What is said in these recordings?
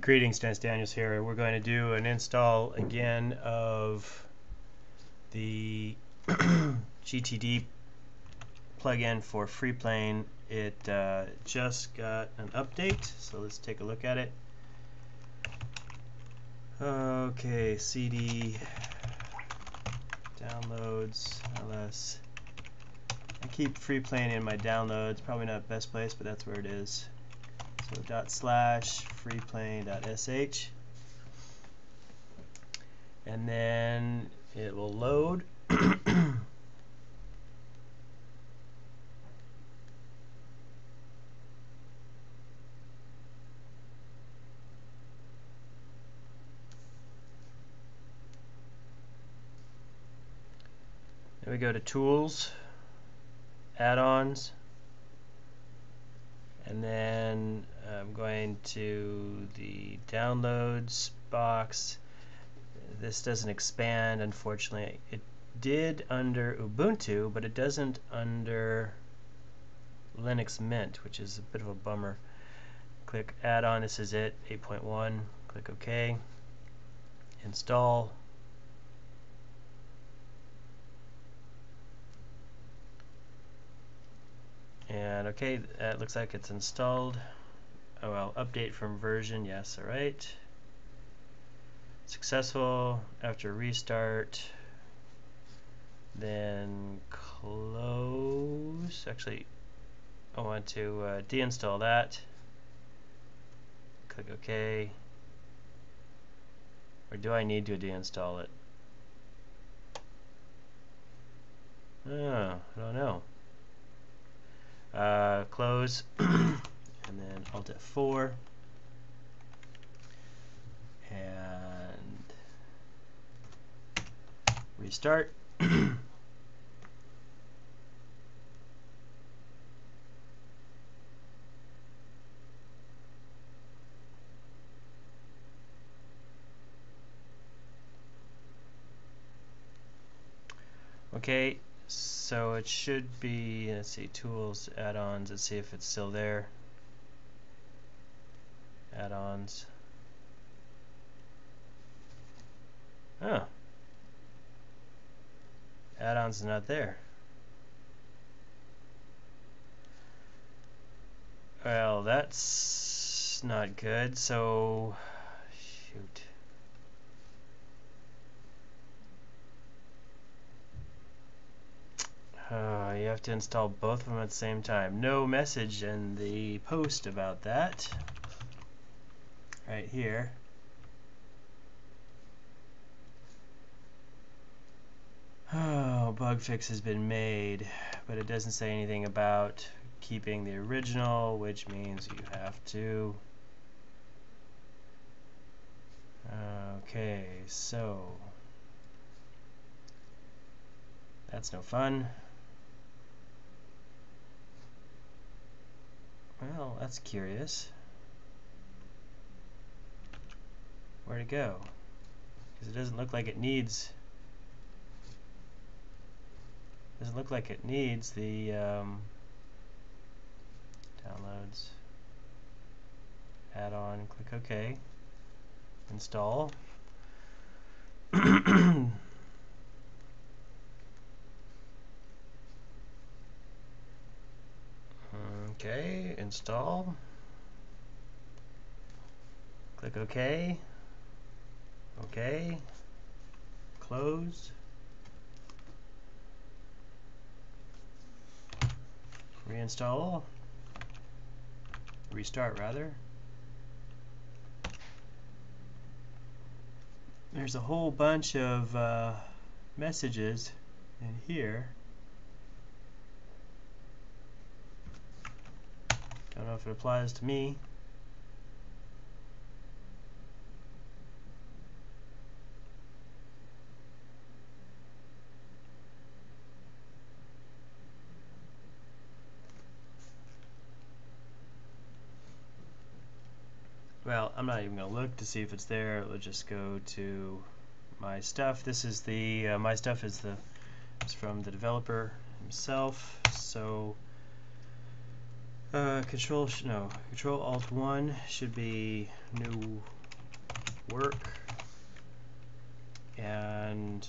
Greetings, Dennis Daniels here. We're going to do an install again of the GTD plugin for Freeplane. It uh, just got an update, so let's take a look at it. Okay, CD downloads ls. I keep Freeplane in my downloads. Probably not best place, but that's where it is. So dot slash freeplane.sh and then it will load. Then we go to tools, add-ons, and then I'm going to the downloads box. This doesn't expand, unfortunately. It did under Ubuntu, but it doesn't under Linux Mint, which is a bit of a bummer. Click add-on, this is it, 8.1. Click OK. Install. And okay, it looks like it's installed. Oh well, update from version, yes, alright. Successful after restart. Then close. Actually, I want to uh, deinstall that. Click OK. Or do I need to deinstall it? Oh, I don't know and then Alt F4, and restart. okay, so it should be, let's see, tools, add-ons, let's see if it's still there. Add-ons. Oh. Add-ons not there. Well, that's not good, so shoot. Uh, you have to install both of them at the same time. No message in the post about that. Right here. Oh, bug fix has been made, but it doesn't say anything about keeping the original, which means you have to. Okay, so that's no fun. Well, that's curious. Where'd it go? Because it doesn't look like it needs doesn't look like it needs the um, downloads add-on click OK install Okay, install. Click OK. OK. Close. Reinstall. Restart, rather. There's a whole bunch of uh, messages in here. Don't know if it applies to me. Well, I'm not even going to look to see if it's there. Let's just go to my stuff. This is the, uh, my stuff is the, is from the developer himself. So Uh, control sh no Control Alt one should be new work and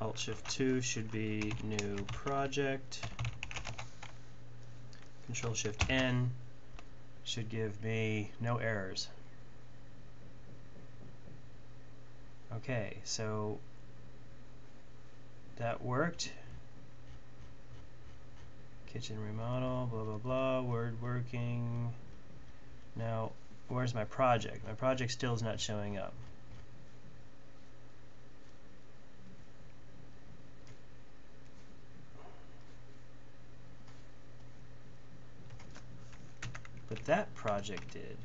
Alt Shift 2 should be new project. Control Shift N should give me no errors. Okay, so that worked. Kitchen remodel, blah blah blah, word working. Now, where's my project? My project still is not showing up. But that project did.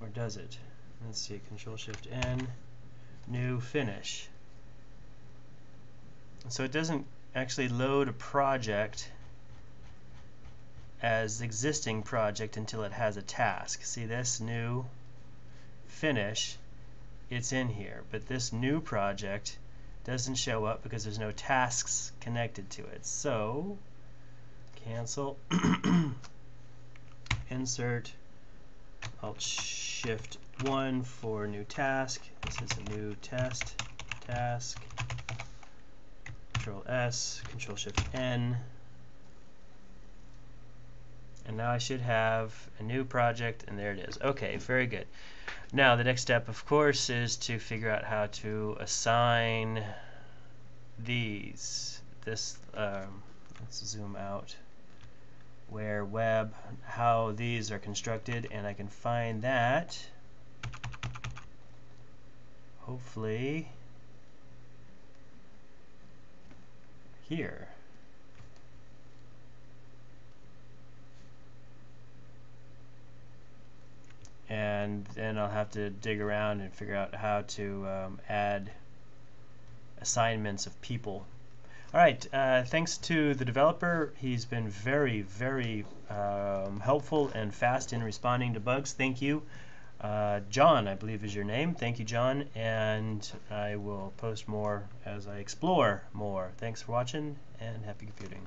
Or does it? Let's see, Control Shift N, new finish. So it doesn't actually load a project as existing project until it has a task. See this new finish, it's in here, but this new project doesn't show up because there's no tasks connected to it. So cancel, insert, Alt Shift 1 for new task. This is a new test task. Control S, Control Shift N. And now I should have a new project, and there it is. Okay, very good. Now the next step, of course, is to figure out how to assign these. This, um, let's zoom out where web, how these are constructed, and I can find that hopefully here. And then I'll have to dig around and figure out how to um, add assignments of people all right, uh, thanks to the developer. He's been very, very um, helpful and fast in responding to bugs. Thank you. Uh, John, I believe is your name. Thank you, John. And I will post more as I explore more. Thanks for watching and happy computing.